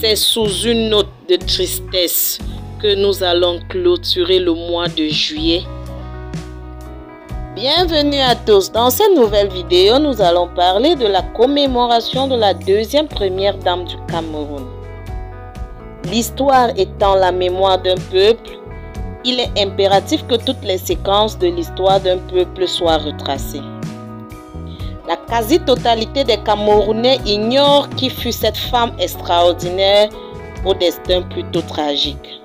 C'est sous une note de tristesse que nous allons clôturer le mois de juillet. Bienvenue à tous. Dans cette nouvelle vidéo, nous allons parler de la commémoration de la deuxième première dame du Cameroun. L'histoire étant la mémoire d'un peuple, il est impératif que toutes les séquences de l'histoire d'un peuple soient retracées. La quasi-totalité des Camerounais ignore qui fut cette femme extraordinaire au destin plutôt tragique.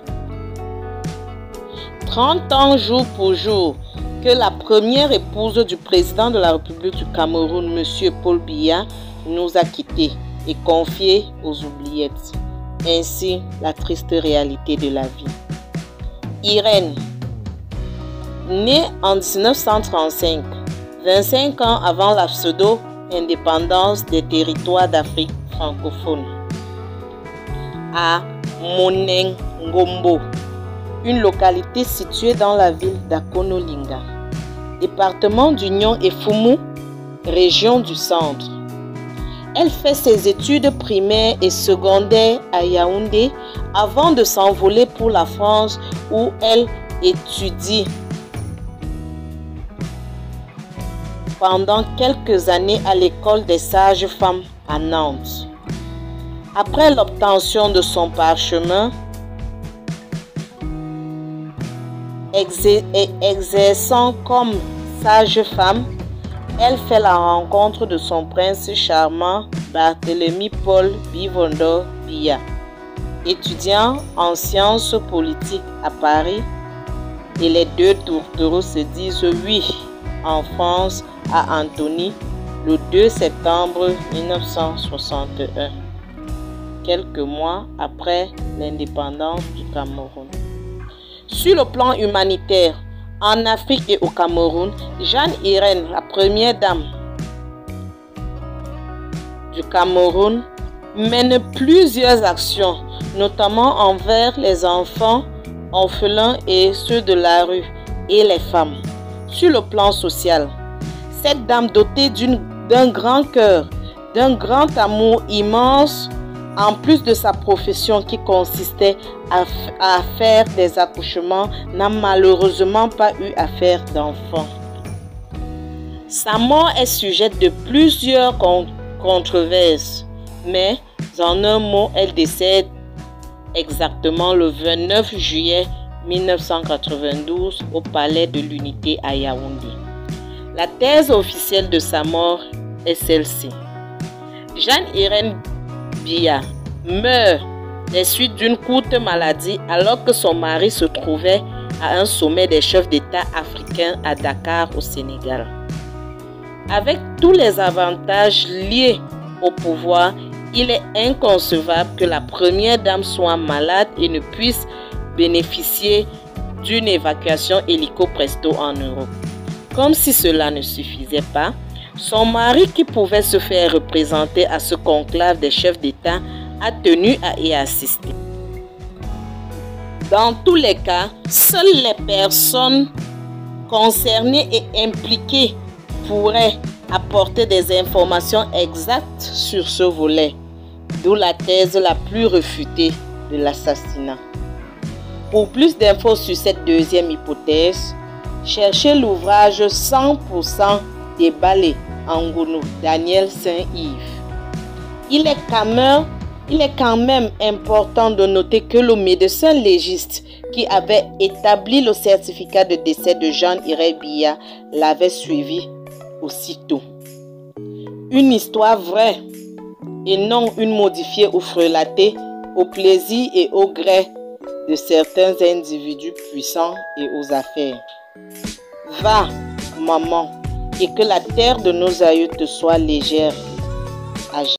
30 ans jour pour jour que la première épouse du président de la République du Cameroun, M. Paul Biya, nous a quittés et confiés aux oubliettes. Ainsi, la triste réalité de la vie. Irène, née en 1935, 25 ans avant la pseudo-indépendance des territoires d'Afrique francophone, à Monengombo, une localité située dans la ville d'Akonolinga, département d'Union et Fumu, région du centre. Elle fait ses études primaires et secondaires à Yaoundé avant de s'envoler pour la France où elle étudie pendant quelques années à l'école des sages-femmes à Nantes. Après l'obtention de son parchemin, exerçant comme sage-femme, elle fait la rencontre de son prince charmant Barthélemy Paul Bivondo Bia. Étudiant en sciences politiques à Paris, et les deux tourtereaux se disent oui en France à Antony le 2 septembre 1961, quelques mois après l'indépendance du Cameroun. Sur le plan humanitaire, en Afrique et au Cameroun, Jeanne Irène, la première dame du Cameroun, mène plusieurs actions, notamment envers les enfants orphelins et ceux de la rue et les femmes. Sur le plan social, cette dame dotée d'un grand cœur, d'un grand amour immense, en plus de sa profession qui consistait à, faire des accouchements, n'a malheureusement pas eu à faire d'enfants. Sa mort est sujette de plusieurs controverses, mais en un mot, elle décède exactement le 29 juillet 1992 au Palais de l'Unité à Yaoundé. La thèse officielle de sa mort est celle-ci. Jeanne-Irène Bia meurt des suites d'une courte maladie alors que son mari se trouvait à un sommet des chefs d'État africains à Dakar au Sénégal. Avec tous les avantages liés au pouvoir, il est inconcevable que la première dame soit malade et ne puisse bénéficier d'une évacuation hélico-presto en Europe. Comme si cela ne suffisait pas, son mari qui pouvait se faire représenter à ce conclave des chefs d'État a tenu à y assister. Dans tous les cas, seules les personnes concernées et impliquées pourraient apporter des informations exactes sur ce volet, d'où la thèse la plus refutée de l'assassinat. Pour plus d'infos sur cette deuxième hypothèse, cherchez l'ouvrage 100% déballé en Gounou, Daniel Saint-Yves. Il est quand même il est quand même important de noter que le médecin légiste qui avait établi le certificat de décès de Jean Irebia l'avait suivi aussitôt. Une histoire vraie et non une modifiée ou frelatée au plaisir et au gré de certains individus puissants et aux affaires. Va, maman, et que la terre de nos aïeux te soit légère.